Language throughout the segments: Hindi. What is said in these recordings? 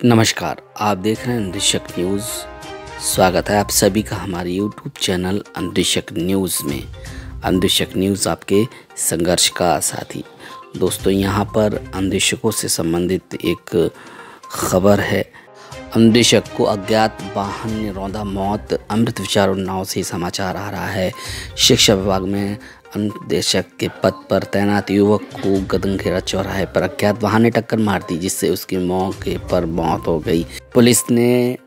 नमस्कार, आप देख रहे हैं अंधेशक न्यूज़। स्वागत है आप सभी का हमारे यूट्यूब चैनल अंधेशक न्यूज़ में। अंधेशक न्यूज़ आपके संघर्ष का साथी। दोस्तों, यहाँ पर अंधेशकों से संबंधित एक खबर है। अंधेशक को अज्ञात वाहन ने रौंदा मौत। अमृत विचार उन्नाव से समाचार आ रहा है। शिक्षा विभाग में अनुदेशक के पद पर तैनात युवक को गदनखेड़ा चौराहे पर अज्ञात वाहन ने टक्कर मार दी, जिससे उसकी मौके पर मौत हो गई। पुलिस ने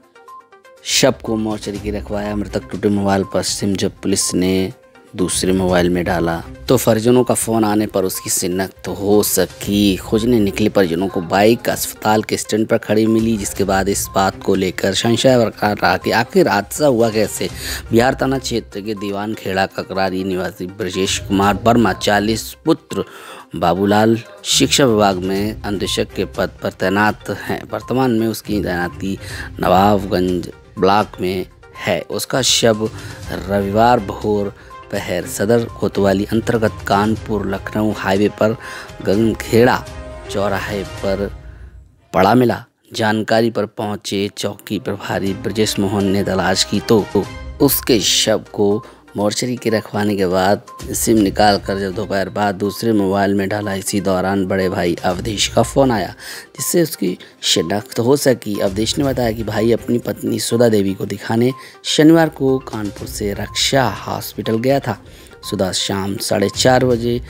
शव को मोर्चरी की रखवाया। मृतक टूटे मोबाइल पर सिम, जब पुलिस ने दूसरे मोबाइल में डाला। तो परिजनों का फ़ोन आने पर उसकी शिनाख्त हो सकी। खोजने निकले परिजनों को बाइक अस्पताल के स्टैंड पर खड़ी मिली, जिसके बाद इस बात को लेकर संशय बरकरार रहा कि आखिर हादसा हुआ कैसे? बिहार थाना क्षेत्र के दीवान खेड़ा ककरारी निवासी ब्रजेश कुमार वर्मा, चालीस पुत्र बाबूलाल, शिक्षा विभाग में अंधेशक के पद पर तैनात हैं। वर्तमान में उसकी तैनाती नवाबगंज ब्लॉक में है। उसका शव रविवार भोर पहर सदर कोतवाली अंतर्गत कानपुर, लखनऊ हाईवे पर गंगखेड़ा चौराहे पर पड़ा मिला। जानकारी पर पहुँचे चौकी प्रभारी ब्रजेश मोहन ने तलाश की तो उसके शव को मोर्चरी के रखवाने के बाद सिम निकाल कर जब दोपहर बाद दूसरे मोबाइल में डाला इसी दौरान बड़े भाई अवधेश का फ़ोन आया, जिससे उसकी शिनाख्त हो सकी। अवधेश ने बताया कि भाई अपनी पत्नी सुधा देवी को दिखाने शनिवार को कानपुर से रक्षा हॉस्पिटल गया था। सुधा शाम साढ़े चार बजे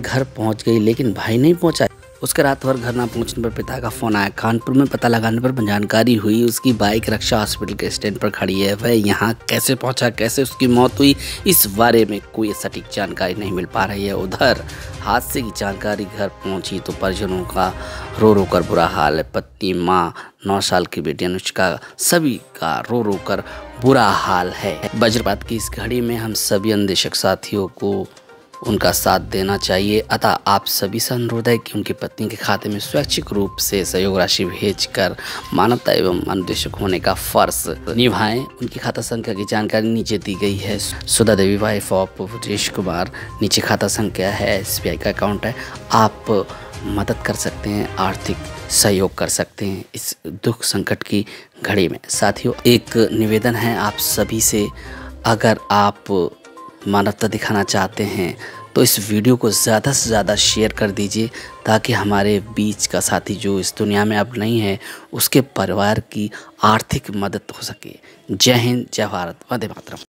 घर पहुँच गई, लेकिन भाई नहीं पहुँचा। उसके रात भर घर ना पहुँचने पर पिता का फ़ोन आया। कानपुर में पता लगाने पर जानकारी हुई, उसकी बाइक रक्षा हॉस्पिटल के स्टैंड पर खड़ी है। वह यहाँ कैसे पहुँचा, कैसे उसकी मौत हुई, इस बारे में कोई सटीक जानकारी नहीं मिल पा रही है। उधर हादसे की जानकारी घर पहुँची तो परिजनों का रो रो कर बुरा हाल। है पत्नी, माँ, नौ साल की बेटी अनुष्का सभी का रो रो कर बुरा हाल है। वज्रपात की इस घड़ी में हम सभी अंदेशक साथियों को उनका साथ देना चाहिए। अतः आप सभी से अनुरोध है कि उनकी पत्नी के खाते में स्वैच्छिक रूप से सहयोग राशि भेजकर मानवता एवं अनुदेशक होने का फ़र्ज़ निभाएँ। उनकी खाता संख्या की जानकारी नीचे दी गई है। सुधा देवी वाइफ ऑफ़ ब्रजेश कुमार नीचे खाता संख्या है एसबीआई का अकाउंट है। आप मदद कर सकते हैं, आर्थिक सहयोग कर सकते हैं इस दुख संकट की घड़ी में। साथियों, एक निवेदन है आप सभी से। अगर आप मानवता दिखाना चाहते हैं तो इस वीडियो को ज़्यादा से ज़्यादा शेयर कर दीजिए, ताकि हमारे बीच का साथी जो इस दुनिया में अब नहीं है, उसके परिवार की आर्थिक मदद हो सके। जय हिंद, जय भारत, वंदे मातरम।